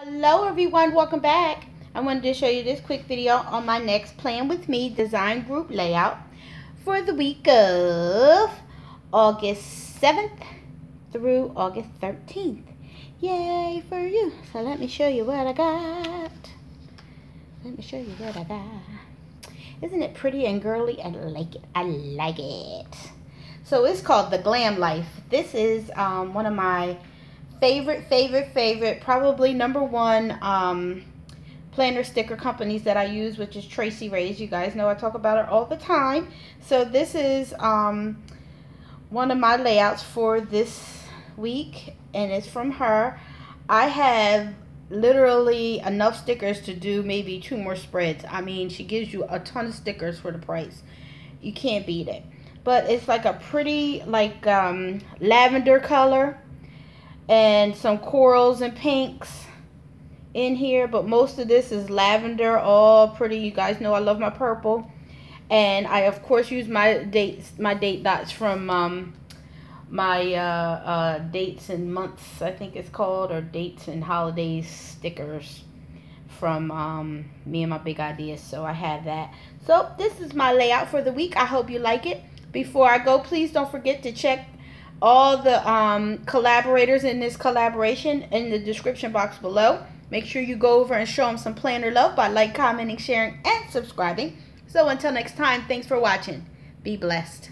Hello everyone, welcome back. I wanted to show you this quick video on my next Plan With Me design group layout for the week of August 7th through August 13th. Yay for you. So let me show you what I got. Let me show you what I got. Isn't it pretty and girly? I like it. I like it. So it's called The Glam Life. This is um, one of my favorite, favorite, favorite, probably number one um, planner sticker companies that I use, which is Tracii Raes. You guys know I talk about her all the time. So this is um, one of my layouts for this week, and it's from her. I have literally enough stickers to do maybe two more spreads. I mean, she gives you a ton of stickers for the price. You can't beat it. But it's like a pretty, like, um, lavender color and some corals and pinks in here but most of this is lavender all pretty you guys know I love my purple. And I of course use my dates my date dots from um, my uh, uh, dates and months I think it's called or dates and holidays stickers from um, me and my big ideas so I have that. So this is my layout for the week. I hope you like it. Before I go please don't forget to check all the um, collaborators in this collaboration in the description box below. Make sure you go over and show them some planner love by like, commenting, sharing, and subscribing. So until next time, thanks for watching. Be blessed.